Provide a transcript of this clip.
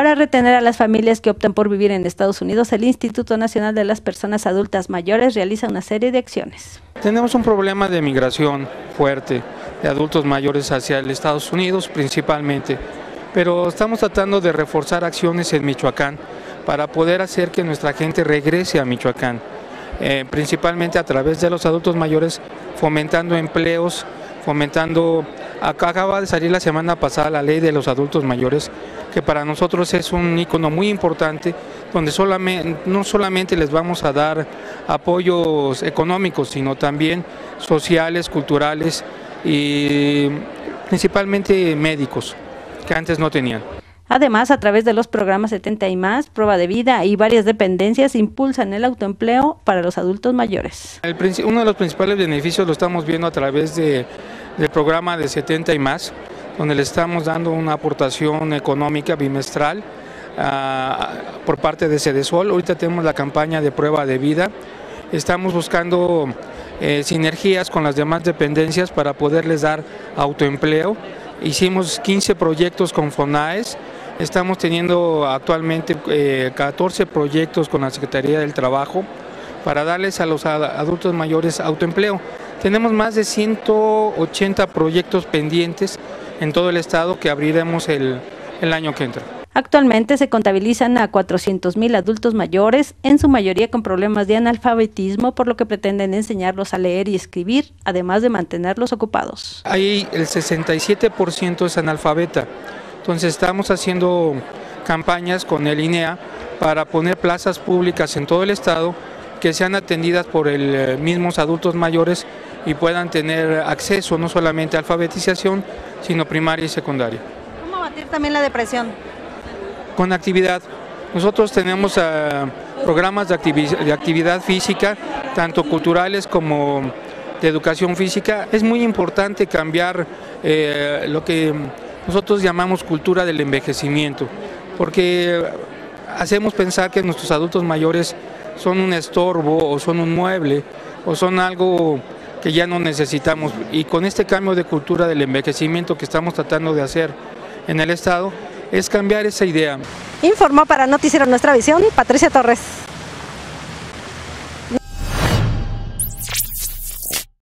Para retener a las familias que optan por vivir en Estados Unidos, el Instituto Nacional de las Personas Adultas Mayores realiza una serie de acciones. Tenemos un problema de migración fuerte de adultos mayores hacia los Estados Unidos principalmente, pero estamos tratando de reforzar acciones en Michoacán para poder hacer que nuestra gente regrese a Michoacán, eh, principalmente a través de los adultos mayores, fomentando empleos, fomentando, acaba de salir la semana pasada la ley de los adultos mayores, que para nosotros es un icono muy importante, donde solamente, no solamente les vamos a dar apoyos económicos, sino también sociales, culturales y principalmente médicos, que antes no tenían. Además, a través de los programas 70 y más, prueba de vida y varias dependencias impulsan el autoempleo para los adultos mayores. uno de los principales beneficios lo estamos viendo a través de, del programa de 70 y más, donde le estamos dando una aportación económica bimestral ah, por parte de Cedesol. Ahorita tenemos la campaña de prueba de vida. Estamos buscando eh, sinergias con las demás dependencias para poderles dar autoempleo. Hicimos 15 proyectos con FONAES. Estamos teniendo actualmente 14 eh, proyectos con la Secretaría del Trabajo para darles a los adultos mayores autoempleo. Tenemos más de 180 proyectos pendientes en todo el estado que abriremos el, año que entra. Actualmente se contabilizan a 400.000 adultos mayores, en su mayoría con problemas de analfabetismo, por lo que pretenden enseñarlos a leer y escribir, además de mantenerlos ocupados. Ahí el 67% es analfabeta, entonces estamos haciendo campañas con el INEA para poner plazas públicas en todo el estado que sean atendidas por el eh, mismos adultos mayores y puedan tener acceso no solamente a alfabetización, sino primaria y secundaria. ¿Cómo abatir también la depresión? Con actividad. Nosotros tenemos uh, programas de, de, actividad física, tanto culturales como de educación física. Es muy importante cambiar eh, lo que nosotros llamamos cultura del envejecimiento, porque hacemos pensar que nuestros adultos mayores son un estorbo o son un mueble o son algo que ya no necesitamos. Y con este cambio de cultura del envejecimiento que estamos tratando de hacer en el Estado, es cambiar esa idea. Informó para Noticiero Nuestra Visión Patricia Torres.